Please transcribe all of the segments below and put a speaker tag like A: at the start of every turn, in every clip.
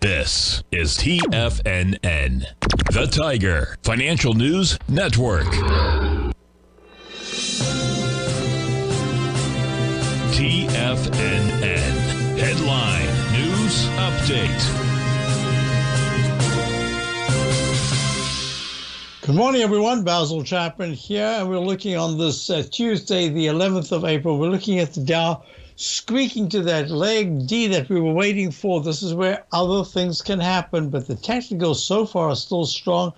A: This is TFNN, the Tiger Financial News Network. TFNN Headline News Update.
B: Good morning, everyone. Basil Chapman here, and we're looking on this uh, Tuesday, the 11th of April. We're looking at the Dow squeaking to that leg D that we were waiting for. This is where other things can happen, but the technicals so far are still strong.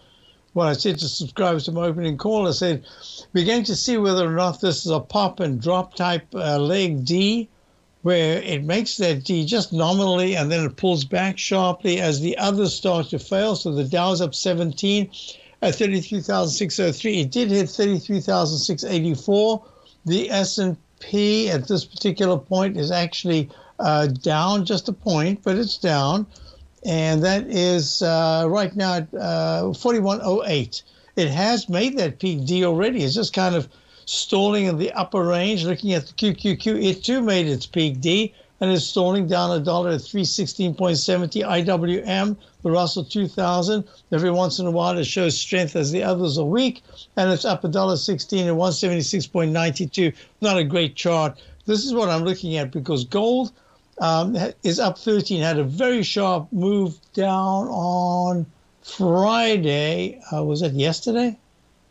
B: When I said to subscribers to my opening call, I said we're going to see whether or not this is a pop and drop type uh, leg D, where it makes that D just nominally and then it pulls back sharply as the others start to fail. So the Dow's up 17 at 33,603. It did hit 33,684. The S&P at this particular point is actually uh, down just a point, but it's down. And that is uh, right now at uh, 4108. It has made that peak D already. It's just kind of stalling in the upper range. Looking at the QQQ, it too made its peak D and is stalling down a dollar at 316.70 IWM, the Russell 2000. Every once in a while it shows strength as the others are weak, and it's up a dollar 16 at 176.92. Not a great chart. This is what I'm looking at because gold um, is up 13, had a very sharp move down on Friday. Uh, was it yesterday?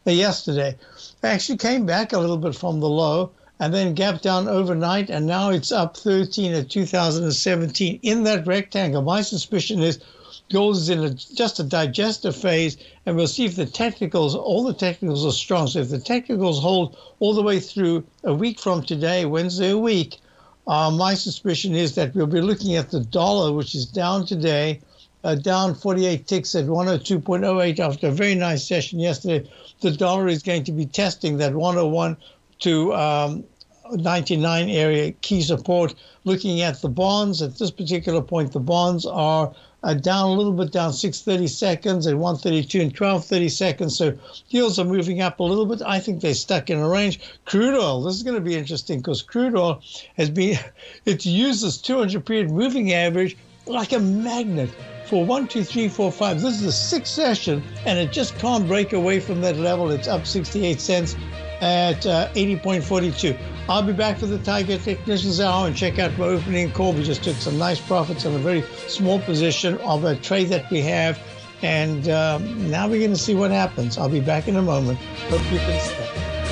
B: Uh, yesterday. Actually came back a little bit from the low and then gap down overnight, and now it's up 13 at 2017 in that rectangle. My suspicion is gold is in a, just a digestive phase, and we'll see if the technicals, all the technicals are strong. So if the technicals hold all the way through a week from today, Wednesday week, uh, my suspicion is that we'll be looking at the dollar, which is down today, uh, down 48 ticks at 102.08 after a very nice session yesterday. The dollar is going to be testing that 101 to um, 99 area key support. Looking at the bonds at this particular point, the bonds are uh, down a little bit, down 630 seconds at 132 and 1230 seconds. So yields are moving up a little bit. I think they're stuck in a range. Crude oil, this is going to be interesting because crude oil has been, it uses 200 period moving average like a magnet for one, two, three, four, five. This is the sixth session, and it just can't break away from that level. It's up 68 cents at uh, 80.42. I'll be back for the Tiger Technicians Hour and check out my opening call. We just took some nice profits on a very small position of a trade that we have. And um, now we're going to see what happens. I'll be back in a moment. Hope you can stay.